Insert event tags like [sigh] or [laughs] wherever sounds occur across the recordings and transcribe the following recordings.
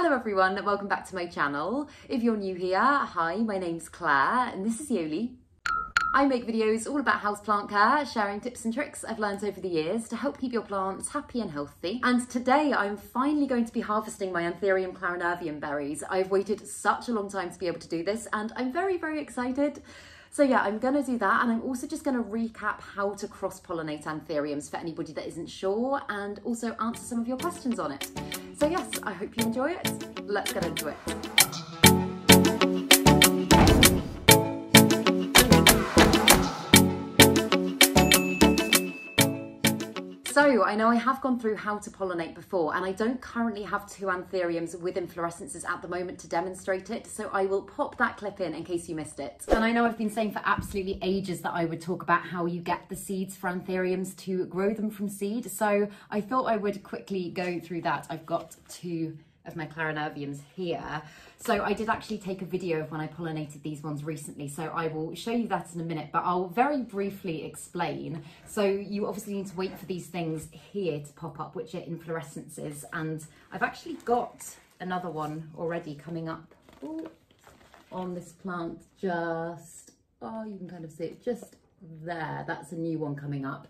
Hello everyone, welcome back to my channel. If you're new here, hi, my name's Claire and this is Joli. I make videos all about houseplant care, sharing tips and tricks I've learned over the years to help keep your plants happy and healthy. And today I'm finally going to be harvesting my Anthurium clarinervium berries. I've waited such a long time to be able to do this and I'm very, very excited. So yeah, I'm gonna do that and I'm also just gonna recap how to cross-pollinate anthuriums for anybody that isn't sure and also answer some of your questions on it. So yes, I hope you enjoy it. Let's get into it. So I know I have gone through how to pollinate before and I don't currently have two anthuriums with inflorescences at the moment to demonstrate it. So I will pop that clip in in case you missed it. And I know I've been saying for absolutely ages that I would talk about how you get the seeds for anthuriums to grow them from seed. So I thought I would quickly go through that. I've got two of my clarinerviums here. So I did actually take a video of when I pollinated these ones recently, so I will show you that in a minute, but I'll very briefly explain. So you obviously need to wait for these things here to pop up, which are inflorescences, and I've actually got another one already coming up Ooh, on this plant just, oh, you can kind of see it just there. That's a new one coming up.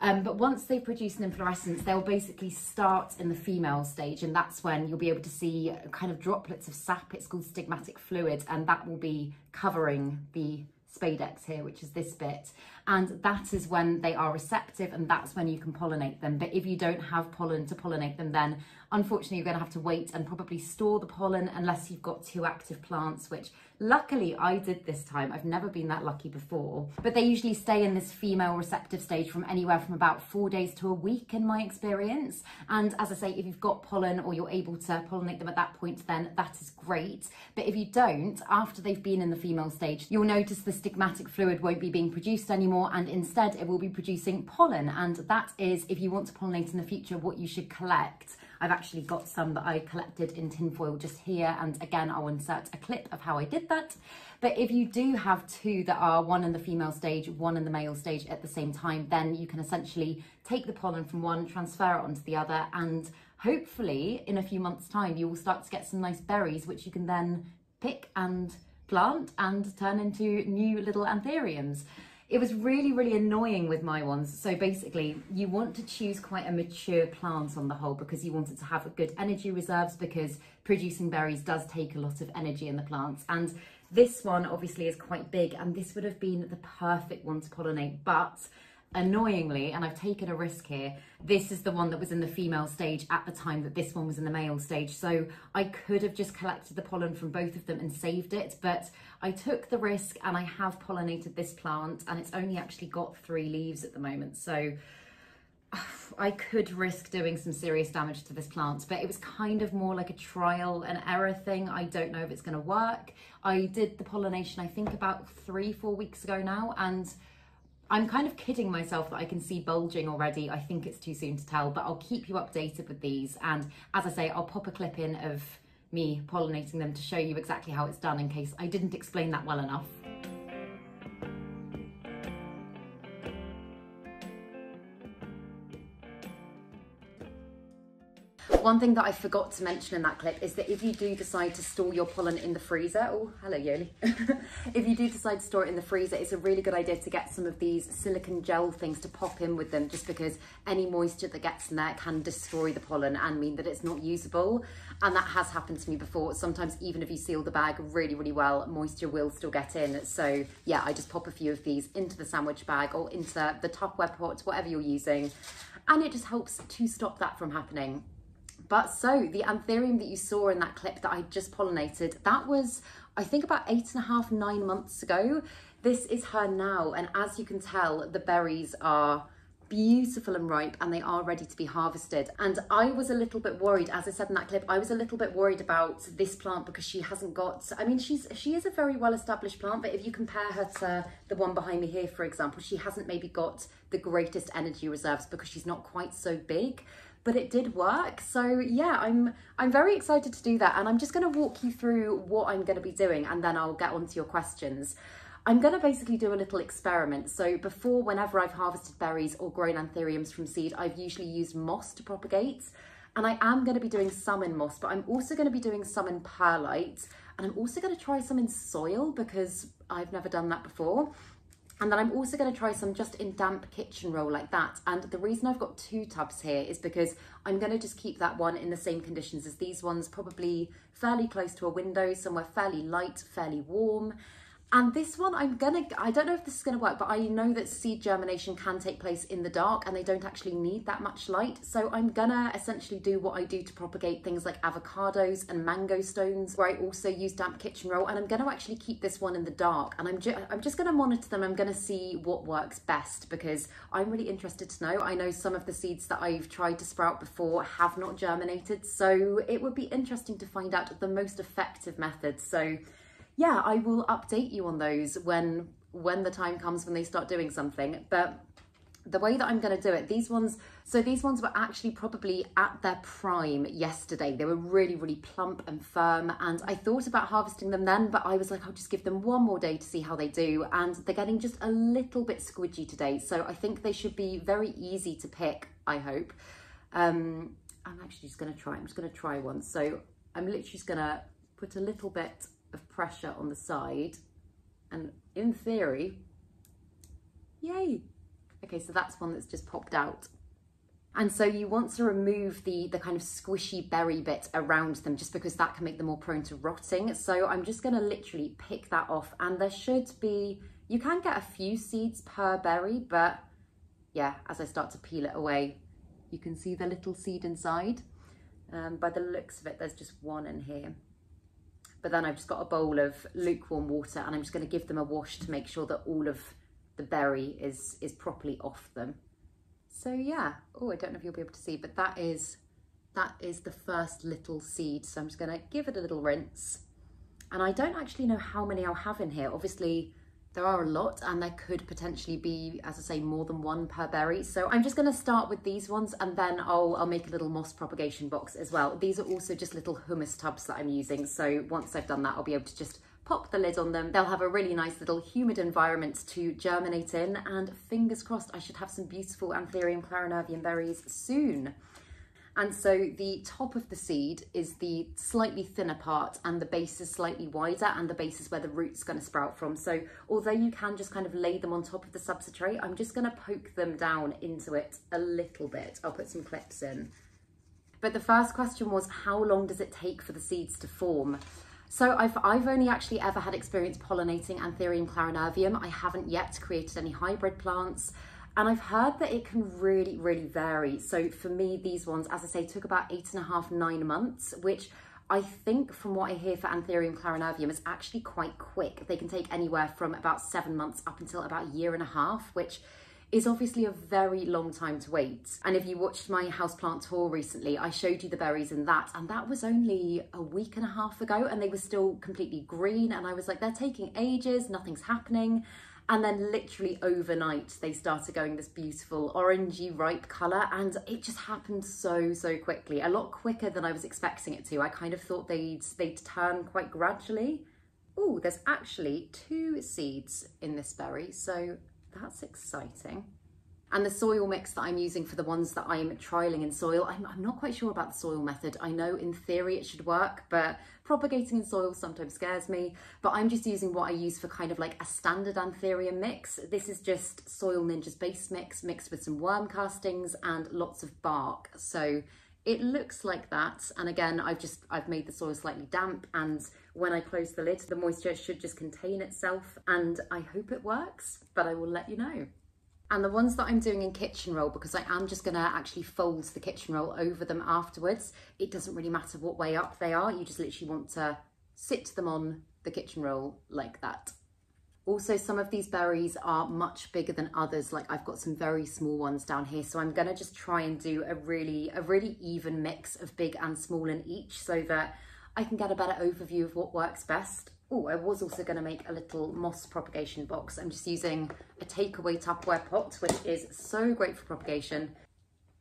Um, but once they produce an inflorescence, they'll basically start in the female stage, and that's when you'll be able to see kind of droplets of sap. It's called stigmatic fluid, and that will be covering the spadix here, which is this bit. And that is when they are receptive and that's when you can pollinate them. But if you don't have pollen to pollinate them, then unfortunately you're gonna have to wait and probably store the pollen unless you've got two active plants, which luckily I did this time. I've never been that lucky before. But they usually stay in this female receptive stage from anywhere from about four days to a week in my experience. And as I say, if you've got pollen or you're able to pollinate them at that point, then that is great. But if you don't, after they've been in the female stage, you'll notice the stigmatic fluid won't be being produced anymore and instead it will be producing pollen. And that is, if you want to pollinate in the future, what you should collect. I've actually got some that I collected in tinfoil just here. And again, I'll insert a clip of how I did that. But if you do have two that are one in the female stage, one in the male stage at the same time, then you can essentially take the pollen from one, transfer it onto the other, and hopefully in a few months time, you will start to get some nice berries, which you can then pick and plant and turn into new little anthuriums. It was really, really annoying with my ones. So basically, you want to choose quite a mature plant on the whole because you want it to have good energy reserves because producing berries does take a lot of energy in the plants. And this one obviously is quite big and this would have been the perfect one to pollinate. But annoyingly, and I've taken a risk here, this is the one that was in the female stage at the time that this one was in the male stage. So I could have just collected the pollen from both of them and saved it, but I took the risk and I have pollinated this plant and it's only actually got three leaves at the moment. So [sighs] I could risk doing some serious damage to this plant, but it was kind of more like a trial and error thing. I don't know if it's going to work. I did the pollination, I think about three, four weeks ago now, and I'm kind of kidding myself that I can see bulging already. I think it's too soon to tell, but I'll keep you updated with these. And as I say, I'll pop a clip in of me pollinating them to show you exactly how it's done in case I didn't explain that well enough. One thing that I forgot to mention in that clip is that if you do decide to store your pollen in the freezer, oh, hello Joli. [laughs] if you do decide to store it in the freezer, it's a really good idea to get some of these silicon gel things to pop in with them just because any moisture that gets in there can destroy the pollen and mean that it's not usable. And that has happened to me before. Sometimes even if you seal the bag really, really well, moisture will still get in. So yeah, I just pop a few of these into the sandwich bag or into the Tupperware pot, whatever you're using. And it just helps to stop that from happening. But so the anthurium that you saw in that clip that I just pollinated, that was, I think about eight and a half, nine months ago. This is her now. And as you can tell, the berries are beautiful and ripe and they are ready to be harvested and I was a little bit worried as I said in that clip I was a little bit worried about this plant because she hasn't got I mean she's she is a very well established plant but if you compare her to the one behind me here for example she hasn't maybe got the greatest energy reserves because she's not quite so big but it did work. So yeah, I'm I'm very excited to do that. And I'm just gonna walk you through what I'm gonna be doing and then I'll get on to your questions. I'm gonna basically do a little experiment. So before, whenever I've harvested berries or grown anthuriums from seed, I've usually used moss to propagate. And I am going to be doing some in moss, but I'm also going to be doing some in perlite. And I'm also going to try some in soil because I've never done that before. And then I'm also going to try some just in damp kitchen roll like that. And the reason I've got two tubs here is because I'm going to just keep that one in the same conditions as these ones, probably fairly close to a window, somewhere fairly light, fairly warm. And this one, I'm gonna, I don't know if this is gonna work, but I know that seed germination can take place in the dark and they don't actually need that much light. So I'm gonna essentially do what I do to propagate things like avocados and mango stones, where I also use damp kitchen roll. And I'm gonna actually keep this one in the dark. And I'm, ju I'm just gonna monitor them. I'm gonna see what works best because I'm really interested to know. I know some of the seeds that I've tried to sprout before have not germinated. So it would be interesting to find out the most effective methods. So yeah, I will update you on those when when the time comes when they start doing something. But the way that I'm going to do it, these ones, so these ones were actually probably at their prime yesterday. They were really, really plump and firm. And I thought about harvesting them then, but I was like, I'll just give them one more day to see how they do. And they're getting just a little bit squidgy today. So I think they should be very easy to pick, I hope. Um, I'm actually just going to try. I'm just going to try one. So I'm literally just going to put a little bit of pressure on the side. And in theory, yay. Okay, so that's one that's just popped out. And so you want to remove the, the kind of squishy berry bit around them just because that can make them more prone to rotting. So I'm just gonna literally pick that off and there should be, you can get a few seeds per berry, but yeah, as I start to peel it away, you can see the little seed inside. Um, by the looks of it, there's just one in here but then I've just got a bowl of lukewarm water and I'm just going to give them a wash to make sure that all of the berry is is properly off them. So yeah, oh, I don't know if you'll be able to see, but that is that is the first little seed. So I'm just going to give it a little rinse. And I don't actually know how many I'll have in here. Obviously, there are a lot and there could potentially be, as I say, more than one per berry. So I'm just gonna start with these ones and then I'll, I'll make a little moss propagation box as well. These are also just little humus tubs that I'm using. So once I've done that, I'll be able to just pop the lid on them. They'll have a really nice little humid environment to germinate in and fingers crossed I should have some beautiful Anthurium clarinervium berries soon. And so the top of the seed is the slightly thinner part and the base is slightly wider and the base is where the root's gonna sprout from. So although you can just kind of lay them on top of the substrate, I'm just gonna poke them down into it a little bit. I'll put some clips in. But the first question was, how long does it take for the seeds to form? So I've, I've only actually ever had experience pollinating Anthurium clarinervium. I haven't yet created any hybrid plants. And I've heard that it can really, really vary. So for me, these ones, as I say, took about eight and a half, nine months, which I think from what I hear for Anthurium clarinervium is actually quite quick. They can take anywhere from about seven months up until about a year and a half, which is obviously a very long time to wait. And if you watched my houseplant tour recently, I showed you the berries in that, and that was only a week and a half ago, and they were still completely green. And I was like, they're taking ages, nothing's happening. And then literally overnight, they started going this beautiful orangey ripe colour and it just happened so, so quickly. A lot quicker than I was expecting it to. I kind of thought they'd, they'd turn quite gradually. Oh, there's actually two seeds in this berry, so that's exciting. And the soil mix that I'm using for the ones that I'm trialing in soil, I'm, I'm, not quite sure about the soil method. I know in theory it should work, but propagating in soil sometimes scares me. But I'm just using what I use for kind of like a standard anthurium mix. This is just Soil Ninja's base mix mixed with some worm castings and lots of bark. So it looks like that. And again, I've just, I've made the soil slightly damp and when I close the lid, the moisture should just contain itself and I hope it works, but I will let you know. And the ones that I'm doing in kitchen roll, because I am just gonna actually fold the kitchen roll over them afterwards, it doesn't really matter what way up they are. You just literally want to sit them on the kitchen roll like that. Also, some of these berries are much bigger than others. Like I've got some very small ones down here. So I'm gonna just try and do a really, a really even mix of big and small in each so that I can get a better overview of what works best. Oh, I was also going to make a little moss propagation box. I'm just using a takeaway Tupperware pot, which is so great for propagation.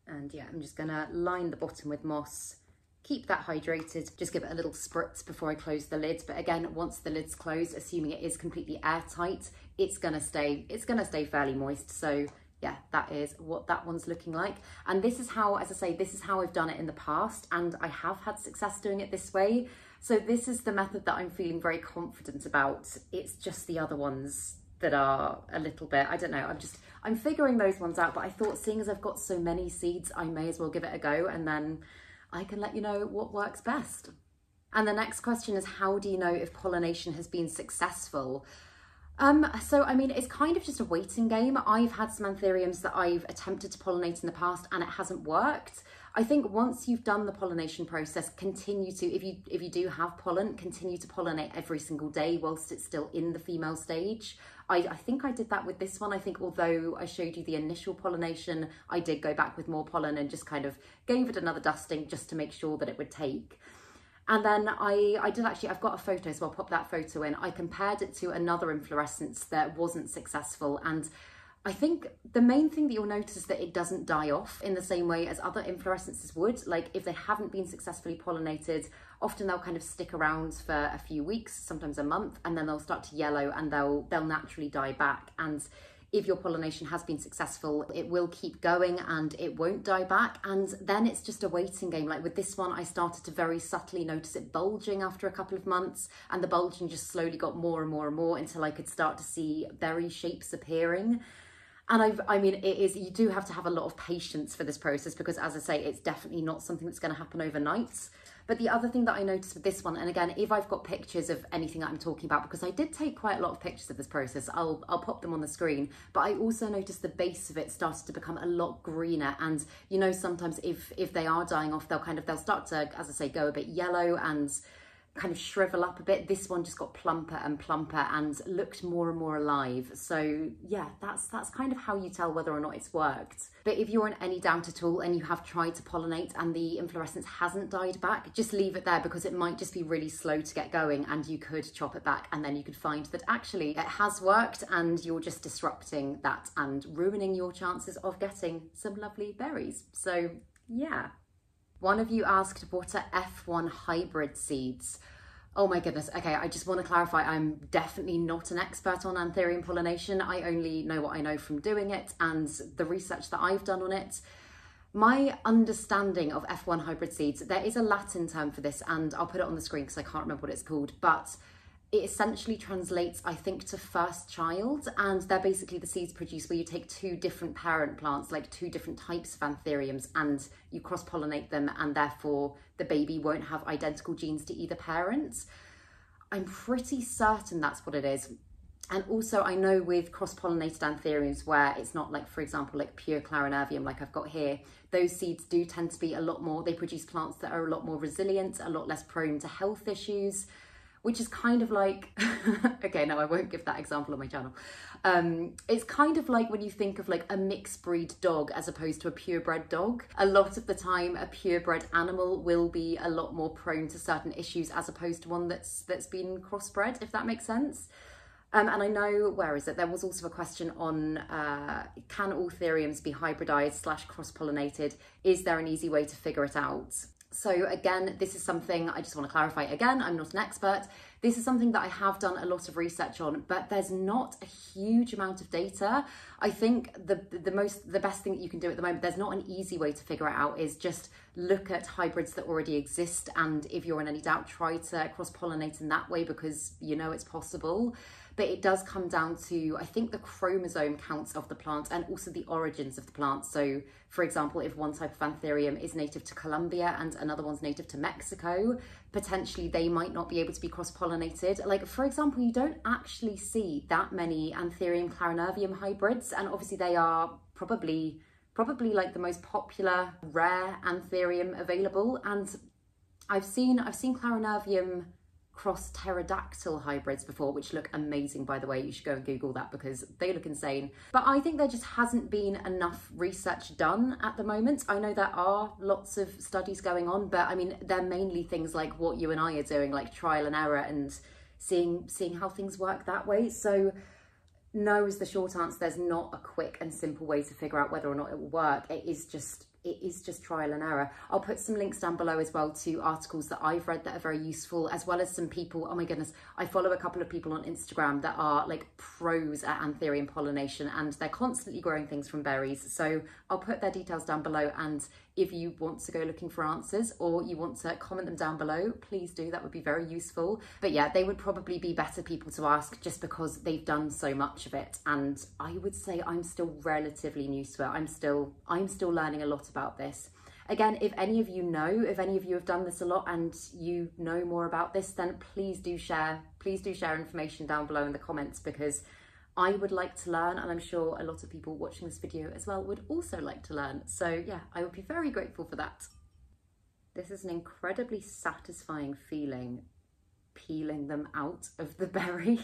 And yeah, I'm just going to line the bottom with moss, keep that hydrated, just give it a little spritz before I close the lid. But again, once the lid's closed, assuming it is completely airtight, it's going to stay, it's going to stay fairly moist. So yeah, that is what that one's looking like. And this is how, as I say, this is how I've done it in the past and I have had success doing it this way. So this is the method that I'm feeling very confident about. It's just the other ones that are a little bit, I don't know, I'm just, I'm figuring those ones out, but I thought seeing as I've got so many seeds, I may as well give it a go and then I can let you know what works best. And the next question is how do you know if pollination has been successful? Um, so, I mean, it's kind of just a waiting game. I've had some anthuriums that I've attempted to pollinate in the past and it hasn't worked. I think once you've done the pollination process, continue to, if you if you do have pollen, continue to pollinate every single day whilst it's still in the female stage. I, I think I did that with this one. I think although I showed you the initial pollination, I did go back with more pollen and just kind of gave it another dusting just to make sure that it would take. And then I, I did actually, I've got a photo, so I'll pop that photo in. I compared it to another inflorescence that wasn't successful. And I think the main thing that you'll notice is that it doesn't die off in the same way as other inflorescences would. Like if they haven't been successfully pollinated, often they'll kind of stick around for a few weeks, sometimes a month, and then they'll start to yellow and they'll they'll naturally die back. And if your pollination has been successful, it will keep going and it won't die back. And then it's just a waiting game. Like with this one, I started to very subtly notice it bulging after a couple of months, and the bulging just slowly got more and more and more until I could start to see berry shapes appearing. And I've, I mean, it is, you do have to have a lot of patience for this process because, as I say, it's definitely not something that's going to happen overnight. But the other thing that I noticed with this one, and again, if I've got pictures of anything that I'm talking about, because I did take quite a lot of pictures of this process, I'll, I'll pop them on the screen. But I also noticed the base of it started to become a lot greener. And you know, sometimes if if they are dying off, they'll kind of, they'll start to, as I say, go a bit yellow and kind of shrivel up a bit. This one just got plumper and plumper and looked more and more alive. So yeah, that's that's kind of how you tell whether or not it's worked. But if you're in any doubt at all and you have tried to pollinate and the inflorescence hasn't died back, just leave it there because it might just be really slow to get going and you could chop it back and then you could find that actually it has worked and you're just disrupting that and ruining your chances of getting some lovely berries. So yeah. One of you asked what are F1 hybrid seeds? Oh my goodness. Okay, I just want to clarify I'm definitely not an expert on anthurium pollination. I only know what I know from doing it and the research that I've done on it. My understanding of F1 hybrid seeds, there is a Latin term for this and I'll put it on the screen because I can't remember what it's called, but it essentially translates, I think, to first child. And they're basically the seeds produced where you take two different parent plants, like two different types of anthuriums, and you cross pollinate them, and therefore the baby won't have identical genes to either parent. I'm pretty certain that's what it is. And also, I know with cross pollinated anthuriums, where it's not like, for example, like pure clarinervium, like I've got here, those seeds do tend to be a lot more, they produce plants that are a lot more resilient, a lot less prone to health issues which is kind of like, [laughs] okay, no, I won't give that example on my channel. Um, it's kind of like when you think of like a mixed breed dog as opposed to a purebred dog. A lot of the time, a purebred animal will be a lot more prone to certain issues as opposed to one that's that's been crossbred, if that makes sense. Um, and I know, where is it? There was also a question on uh, can all anthuriums be hybridized slash cross-pollinated? Is there an easy way to figure it out? So again, this is something I just want to clarify again, I'm not an expert. This is something that I have done a lot of research on, but there's not a huge amount of data. I think the the most the best thing that you can do at the moment, there's not an easy way to figure it out, is just look at hybrids that already exist and if you're in any doubt, try to cross-pollinate in that way because you know it's possible but it does come down to, I think, the chromosome counts of the plant and also the origins of the plant. So, for example, if one type of anthurium is native to Colombia and another one's native to Mexico, potentially they might not be able to be cross-pollinated. Like, for example, you don't actually see that many Anthurium clarinervium hybrids, and obviously they are probably probably like the most popular rare anthurium available and I've seen I've seen clarinervium cross pterodactyl hybrids before, which look amazing, by the way. You should go and Google that because they look insane. But I think there just hasn't been enough research done at the moment. I know there are lots of studies going on, but I mean, they're mainly things like what you and I are doing, like trial and error and seeing seeing how things work that way. So no is the short answer. There's not a quick and simple way to figure out whether or not it will work. It is just it is just trial and error. I'll put some links down below as well to articles that I've read that are very useful, as well as some people, oh my goodness, I follow a couple of people on Instagram that are like pros at anthurium pollination and they're constantly growing things from berries. So I'll put their details down below and if you want to go looking for answers or you want to comment them down below, please do. That would be very useful. But yeah, they would probably be better people to ask just because they've done so much of it. And I would say I'm still relatively new to it. I'm still I'm still learning a lot about this. Again, if any of you know, if any of you have done this a lot and you know more about this, then please do share, please do share information down below in the comments because I would like to learn and I'm sure a lot of people watching this video as well would also like to learn. So yeah, I would be very grateful for that. This is an incredibly satisfying feeling peeling them out of the [laughs] berry.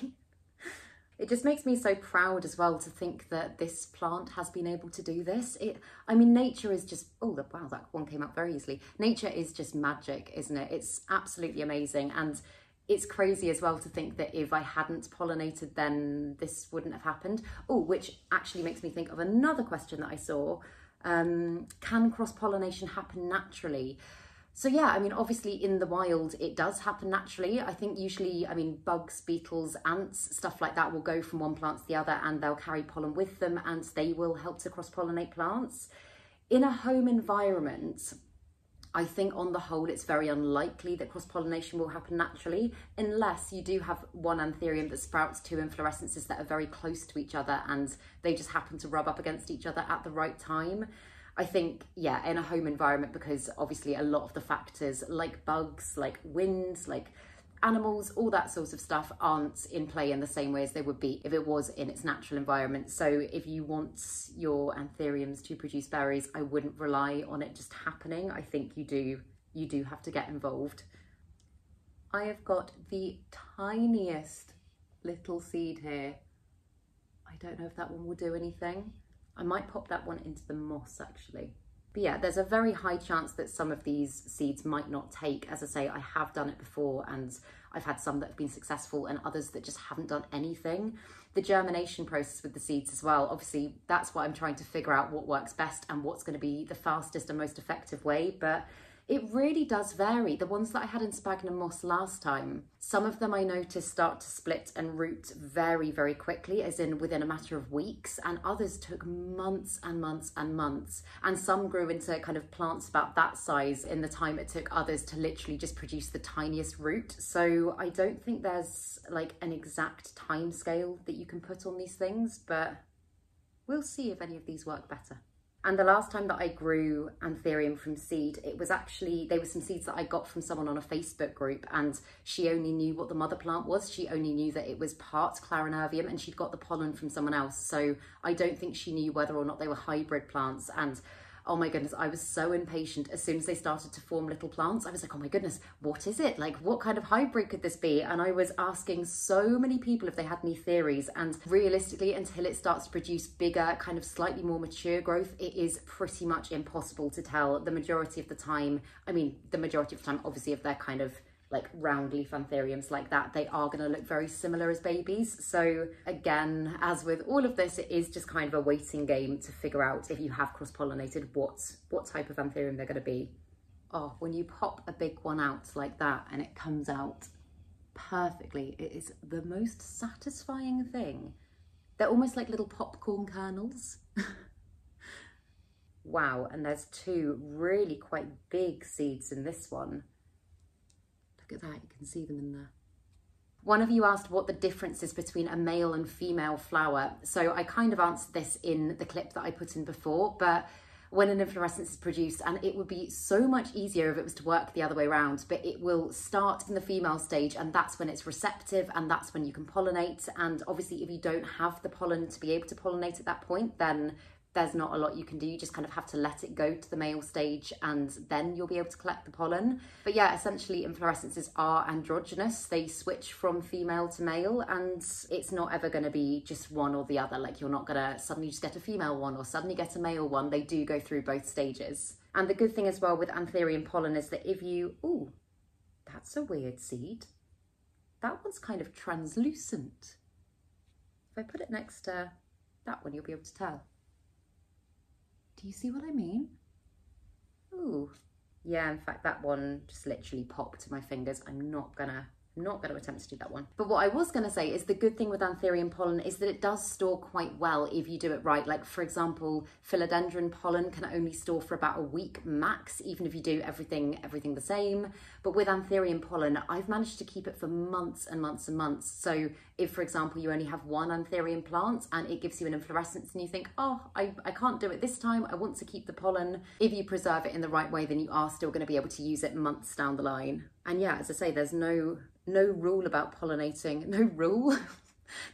it just makes me so proud as well to think that this plant has been able to do this. It, I mean, nature is just, oh, wow, that one came out very easily. Nature is just magic, isn't it? It's absolutely amazing. And it's crazy as well to think that if I hadn't pollinated, then this wouldn't have happened. Oh, which actually makes me think of another question that I saw. Um, can cross-pollination happen naturally? So yeah, I mean, obviously in the wild, it does happen naturally. I think usually, I mean, bugs, beetles, ants, stuff like that will go from one plant to the other and they'll carry pollen with them and they will help to cross-pollinate plants. In a home environment, I think on the whole, it's very unlikely that cross-pollination will happen naturally unless you do have one anthurium that sprouts two inflorescences that are very close to each other and they just happen to rub up against each other at the right time. I think, yeah, in a home environment, because obviously a lot of the factors like bugs, like winds, like animals, all that sort of stuff aren't in play in the same way as they would be if it was in its natural environment. So if you want your anthuriums to produce berries, I wouldn't rely on it just happening. I think you do, you do have to get involved. I have got the tiniest little seed here. I don't know if that one will do anything. I might pop that one into the moss actually. But yeah, there's a very high chance that some of these seeds might not take. As I say, I have done it before and I've had some that have been successful and others that just haven't done anything. The germination process with the seeds as well, obviously that's what I'm trying to figure out what works best and what's going to be the fastest and most effective way. But it really does vary. The ones that I had in sphagnum moss last time, some of them I noticed start to split and root very, very quickly, as in within a matter of weeks, and others took months and months and months. And some grew into kind of plants about that size in the time it took others to literally just produce the tiniest root. So I don't think there's like an exact time scale that you can put on these things, but we'll see if any of these work better. And the last time that I grew anthurium from seed, it was actually, they were some seeds that I got from someone on a Facebook group and she only knew what the mother plant was. She only knew that it was part clarinervium and she'd got the pollen from someone else. So I don't think she knew whether or not they were hybrid plants. And oh my goodness, I was so impatient as soon as they started to form little plants. I was like, oh my goodness, what is it? Like, what kind of hybrid could this be? And I was asking so many people if they had any theories. And realistically, until it starts to produce bigger, kind of slightly more mature growth, it is pretty much impossible to tell the majority of the time. I mean, the majority of the time, obviously, if they're kind of like round leaf anthuriums like that, they are going to look very similar as babies. So again, as with all of this, it is just kind of a waiting game to figure out if you have cross-pollinated what, what type of anthurium they're going to be. Oh, when you pop a big one out like that and it comes out perfectly, it is the most satisfying thing. They're almost like little popcorn kernels. [laughs] wow, and there's two really quite big seeds in this one. Look at that, you can see them in there. One of you asked what the difference is between a male and female flower. So I kind of answered this in the clip that I put in before, but when an inflorescence is produced, and it would be so much easier if it was to work the other way around, but it will start in the female stage and that's when it's receptive and that's when you can pollinate. And obviously if you don't have the pollen to be able to pollinate at that point, then there's not a lot you can do. You just kind of have to let it go to the male stage and then you'll be able to collect the pollen. But yeah, essentially inflorescences are androgynous. They switch from female to male and it's not ever going to be just one or the other. Like you're not going to suddenly just get a female one or suddenly get a male one. They do go through both stages. And the good thing as well with anthurium pollen is that if you, oh, that's a weird seed. That one's kind of translucent. If I put it next to that one, you'll be able to tell. Do you see what I mean? Ooh, yeah, in fact, that one just literally popped to my fingers. I'm not gonna I'm not going to attempt to do that one. But what I was going to say is the good thing with anthurium pollen is that it does store quite well if you do it right. Like, for example, philodendron pollen can only store for about a week max, even if you do everything everything the same. But with anthurium pollen, I've managed to keep it for months and months and months. So if, for example, you only have one anthurium plant and it gives you an inflorescence and you think, oh, I, I can't do it this time, I want to keep the pollen. If you preserve it in the right way, then you are still going to be able to use it months down the line. And yeah, as I say, there's no no rule about pollinating, [laughs] no rule. [laughs]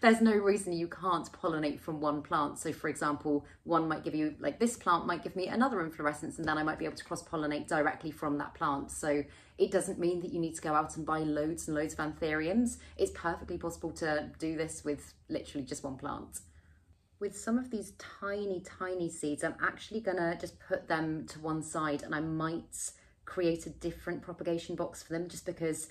There's no reason you can't pollinate from one plant. So for example, one might give you, like this plant might give me another inflorescence and then I might be able to cross-pollinate directly from that plant. So it doesn't mean that you need to go out and buy loads and loads of anthuriums. It's perfectly possible to do this with literally just one plant. With some of these tiny, tiny seeds, I'm actually gonna just put them to one side and I might create a different propagation box for them just because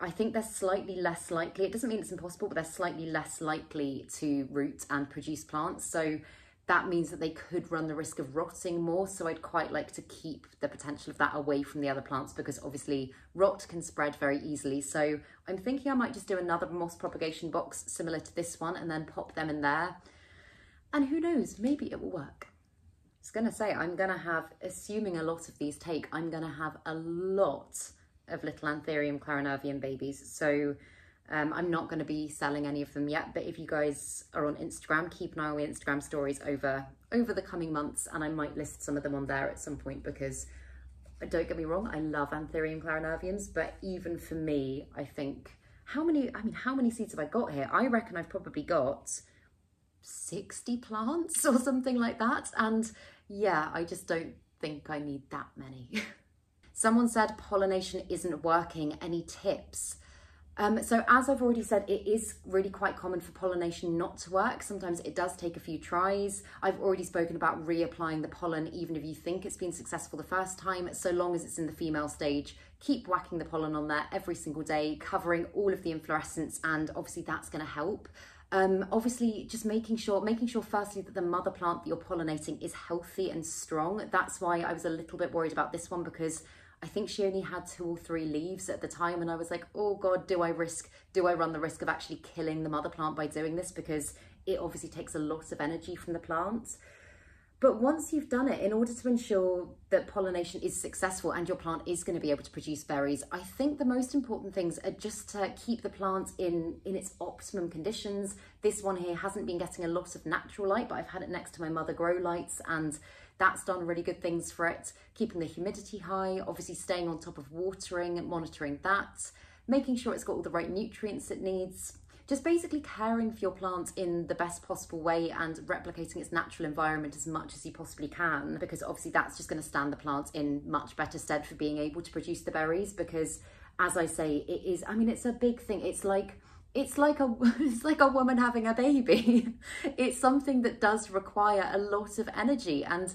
I think they're slightly less likely, it doesn't mean it's impossible, but they're slightly less likely to root and produce plants. So that means that they could run the risk of rotting more. So I'd quite like to keep the potential of that away from the other plants because obviously rot can spread very easily. So I'm thinking I might just do another moss propagation box similar to this one and then pop them in there. And who knows, maybe it will work. I was gonna say, I'm gonna have, assuming a lot of these take, I'm gonna have a lot of little Anthurium clarinervium babies. So um, I'm not going to be selling any of them yet, but if you guys are on Instagram, keep an eye on my Instagram stories over over the coming months, and I might list some of them on there at some point because don't get me wrong, I love Anthurium clarinerviums, but even for me, I think how many? I mean, how many seeds have I got here? I reckon I've probably got 60 plants or something like that, and yeah, I just don't think I need that many. [laughs] Someone said pollination isn't working. Any tips? Um, so as I've already said, it is really quite common for pollination not to work. Sometimes it does take a few tries. I've already spoken about reapplying the pollen, even if you think it's been successful the first time, so long as it's in the female stage, keep whacking the pollen on there every single day, covering all of the inflorescence, and obviously that's gonna help. Um, obviously, just making sure, making sure firstly that the mother plant that you're pollinating is healthy and strong. That's why I was a little bit worried about this one because I think she only had two or three leaves at the time. And I was like, oh God, do I risk, do I run the risk of actually killing the mother plant by doing this? Because it obviously takes a lot of energy from the plant. But once you've done it, in order to ensure that pollination is successful and your plant is going to be able to produce berries, I think the most important things are just to keep the plant in, in its optimum conditions. This one here hasn't been getting a lot of natural light, but I've had it next to my mother grow lights and that's done really good things for it. Keeping the humidity high, obviously staying on top of watering and monitoring that, making sure it's got all the right nutrients it needs, just basically caring for your plant in the best possible way and replicating its natural environment as much as you possibly can because obviously that's just going to stand the plant in much better stead for being able to produce the berries because as I say it is I mean it's a big thing it's like it's like a [laughs] it's like a woman having a baby. [laughs] It's something that does require a lot of energy. And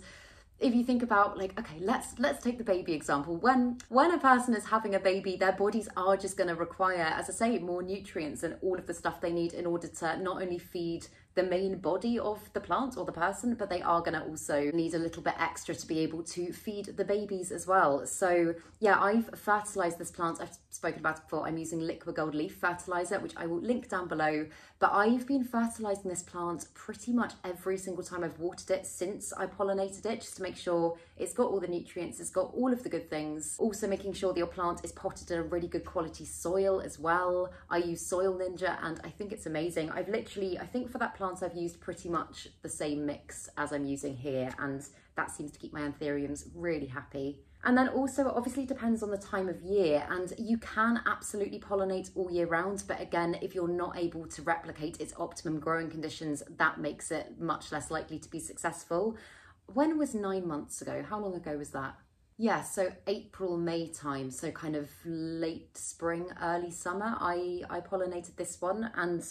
if you think about like okay let's let's take the baby example. When when a person is having a baby their bodies are just going to require as i say more nutrients and all of the stuff they need in order to not only feed the main body of the plant or the person, but they are going to also need a little bit extra to be able to feed the babies as well. So yeah, I've fertilized this plant. I've spoken about it before. I'm using liquid gold leaf fertilizer, which I will link down below. But I've been fertilizing this plant pretty much every single time I've watered it since I pollinated it, just to make sure it's got all the nutrients, it's got all of the good things. Also making sure that your plant is potted in a really good quality soil as well. I use Soil Ninja and I think it's amazing. I've literally, I think for that plants I've used pretty much the same mix as I'm using here and that seems to keep my anthuriums really happy. And then also obviously depends on the time of year and you can absolutely pollinate all year round but again if you're not able to replicate its optimum growing conditions that makes it much less likely to be successful. When was nine months ago? How long ago was that? Yeah, so April, May time, so kind of late spring, early summer, I, I pollinated this one and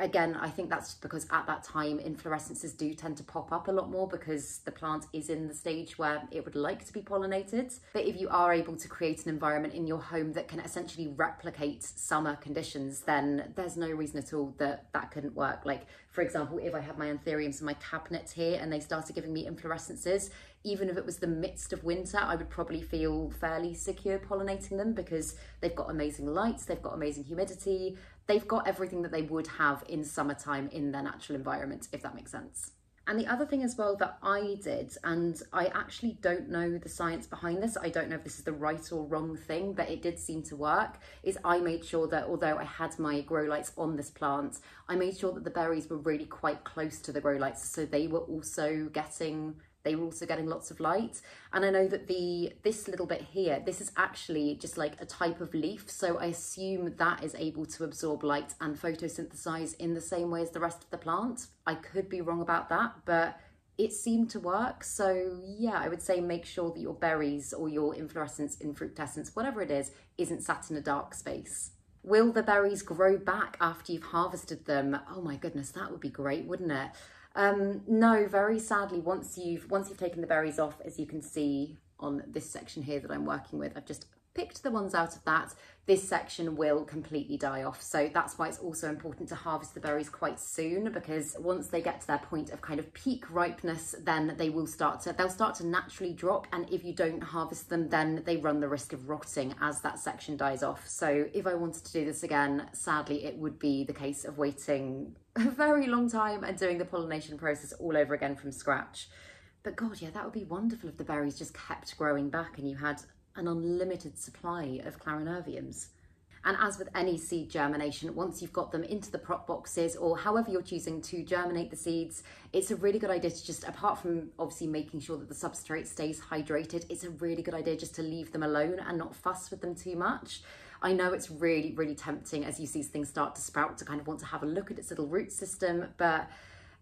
again, I think that's because at that time inflorescences do tend to pop up a lot more because the plant is in the stage where it would like to be pollinated. But if you are able to create an environment in your home that can essentially replicate summer conditions, then there's no reason at all that that couldn't work. Like, for example, if I had my anthuriums in my cabinet here and they started giving me inflorescences, even if it was the midst of winter, I would probably feel fairly secure pollinating them because they've got amazing lights, they've got amazing humidity, they've got everything that they would have in summertime in their natural environment, if that makes sense. And the other thing as well that I did, and I actually don't know the science behind this, I don't know if this is the right or wrong thing, but it did seem to work, is I made sure that although I had my grow lights on this plant, I made sure that the berries were really quite close to the grow lights so they were also getting they were also getting lots of light. And I know that the this little bit here, this is actually just like a type of leaf. So I assume that is able to absorb light and photosynthesize in the same way as the rest of the plant. I could be wrong about that, but it seemed to work. So yeah, I would say make sure that your berries or your inflorescence, infructescence, whatever it is, isn't sat in a dark space. Will the berries grow back after you've harvested them? Oh my goodness, that would be great, wouldn't it? Um, no, very sadly, once you've once you've taken the berries off, as you can see on this section here that I'm working with, I've just picked the ones out of that, this section will completely die off. So that's why it's also important to harvest the berries quite soon because once they get to their point of kind of peak ripeness, then they will start to, they'll start to naturally drop. And if you don't harvest them, then they run the risk of rotting as that section dies off. So if I wanted to do this again, sadly, it would be the case of waiting a very long time and doing the pollination process all over again from scratch. But God, yeah, that would be wonderful if the berries just kept growing back and you had an unlimited supply of clarinerviums. And as with any seed germination, once you've got them into the prop boxes or however you're choosing to germinate the seeds, it's a really good idea to just, apart from obviously making sure that the substrate stays hydrated, it's a really good idea just to leave them alone and not fuss with them too much. I know it's really, really tempting as you see things start to sprout to kind of want to have a look at its little root system, but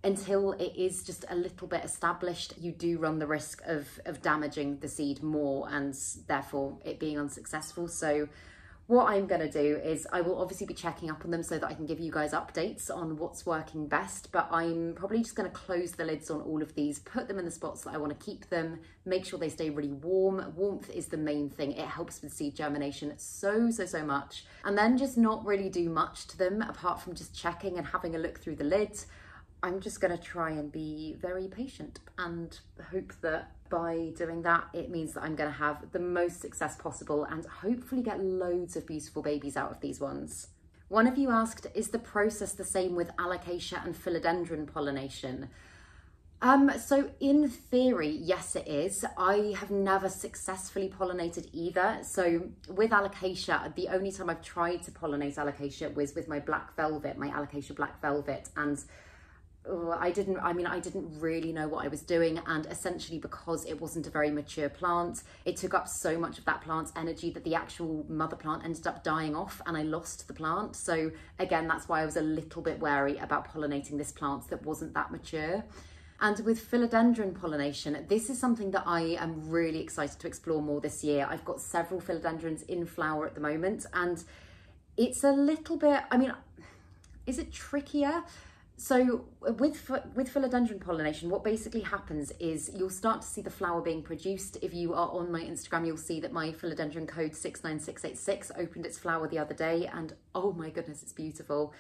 until it is just a little bit established, you do run the risk of, of damaging the seed more and therefore it being unsuccessful. So what I'm going to do is I will obviously be checking up on them so that I can give you guys updates on what's working best, but I'm probably just going to close the lids on all of these, put them in the spots that I want to keep them, make sure they stay really warm. Warmth is the main thing. It helps with seed germination so, so, so much. And then just not really do much to them apart from just checking and having a look through the lids. I'm just going to try and be very patient and hope that by doing that, it means that I'm going to have the most success possible and hopefully get loads of beautiful babies out of these ones. One of you asked, is the process the same with alocasia and philodendron pollination? Um, so in theory, yes, it is. I have never successfully pollinated either. So with alocasia, the only time I've tried to pollinate alocasia was with my black velvet, my alocasia black velvet. And I didn't, I mean, I didn't really know what I was doing. And essentially, because it wasn't a very mature plant, it took up so much of that plant's energy that the actual mother plant ended up dying off and I lost the plant. So, again, that's why I was a little bit wary about pollinating this plant that wasn't that mature. And with philodendron pollination, this is something that I am really excited to explore more this year. I've got several philodendrons in flower at the moment, and it's a little bit, I mean, is it trickier? So with with philodendron pollination, what basically happens is you'll start to see the flower being produced. If you are on my Instagram, you'll see that my philodendron code 69686 opened its flower the other day and oh my goodness, it's beautiful.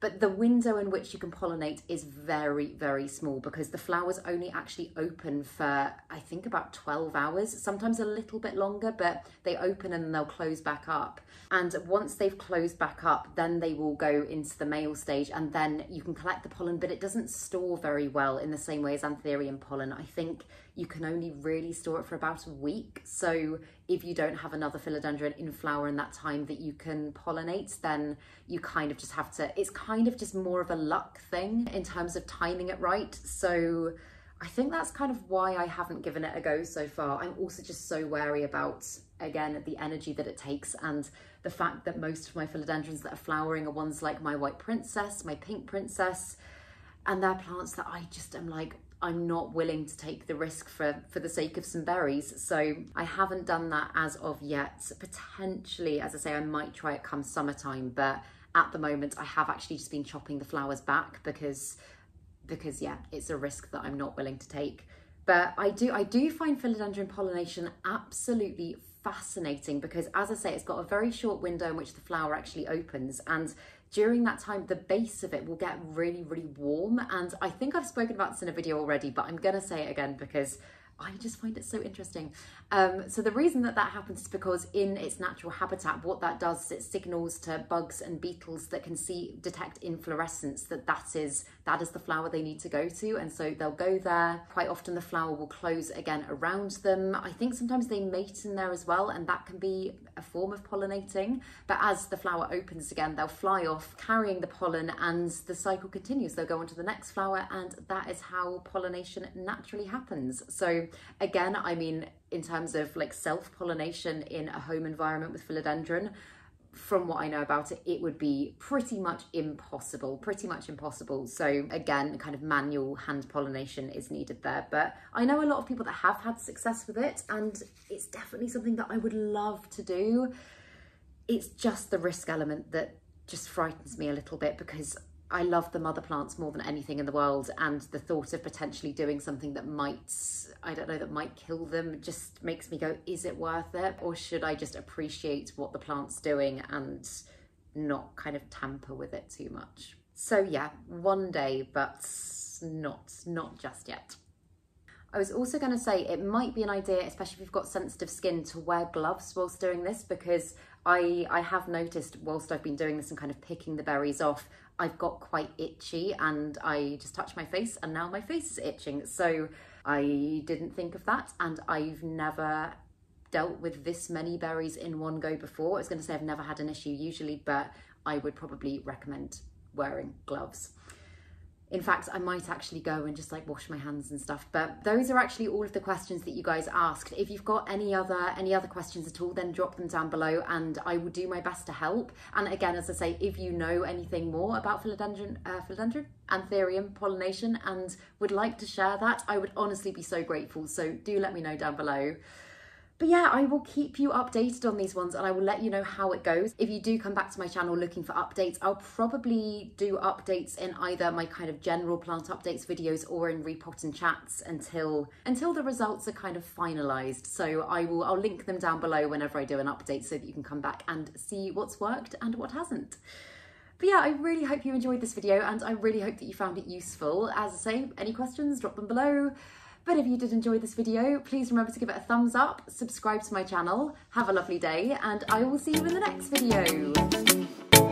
But the window in which you can pollinate is very, very small because the flowers only actually open for, I think, about 12 hours, sometimes a little bit longer, but they open and they'll close back up. And once they've closed back up, then they will go into the male stage and then you can collect the pollen, but it doesn't store very well in the same way as anthurium pollen. I think you can only really store it for about a week. So if you don't have another philodendron in flower in that time that you can pollinate, then you kind of just have to, it's kind of just more of a luck thing in terms of timing it right. So I think that's kind of why I haven't given it a go so far. I'm also just so wary about, again, the energy that it takes and the fact that most of my philodendrons that are flowering are ones like my white princess, my pink princess, and they're plants that I just am like, I'm not willing to take the risk for, for the sake of some berries. So I haven't done that as of yet. Potentially, as I say, I might try it come summertime, but at the moment I have actually just been chopping the flowers back because, because yeah, it's a risk that I'm not willing to take. But I do, I do find philodendron pollination absolutely fascinating because as I say, it's got a very short window in which the flower actually opens and during that time, the base of it will get really, really warm. And I think I've spoken about this in a video already, but I'm gonna say it again because I just find it so interesting. Um, so the reason that that happens is because in its natural habitat, what that does is it signals to bugs and beetles that can see detect inflorescence that that is that is the flower they need to go to, and so they'll go there. Quite often, the flower will close again around them. I think sometimes they mate in there as well, and that can be a form of pollinating. But as the flower opens again, they'll fly off carrying the pollen, and the cycle continues. They'll go on to the next flower, and that is how pollination naturally happens. Again, I mean, in terms of like self-pollination in a home environment with philodendron, from what I know about it, it would be pretty much impossible, pretty much impossible. So again, kind of manual hand pollination is needed there. But I know a lot of people that have had success with it and it's definitely something that I would love to do. It's just the risk element that just frightens me a little bit because I love the mother plants more than anything in the world, and the thought of potentially doing something that might, I don't know, that might kill them just makes me go, is it worth it? Or should I just appreciate what the plant's doing and not kind of tamper with it too much? So yeah, one day, but not, not just yet. I was also going to say it might be an idea, especially if you've got sensitive skin, to wear gloves whilst doing this because I, I have noticed whilst I've been doing this and kind of picking the berries off, I've got quite itchy and I just touched my face and now my face is itching. So I didn't think of that and I've never dealt with this many berries in one go before. I was going to say I've never had an issue usually, but I would probably recommend wearing gloves. In fact, I might actually go and just like wash my hands and stuff. But those are actually all of the questions that you guys asked. If you've got any other any other questions at all, then drop them down below and I will do my best to help. And again, as I say, if you know anything more about philodendron, uh, philodendron, anthurium pollination and would like to share that, I would honestly be so grateful. So do let me know down below. But yeah, I will keep you updated on these ones and I will let you know how it goes. If you do come back to my channel looking for updates, I'll probably do updates in either my kind of general plant updates videos or in repot and chats until until the results are kind of finalized. So I will I'll link them down below whenever I do an update so that you can come back and see what's worked and what hasn't. But yeah, I really hope you enjoyed this video and I really hope that you found it useful. As I say, any questions, drop them below. But if you did enjoy this video, please remember to give it a thumbs up, subscribe to my channel, have a lovely day, and I will see you in the next video.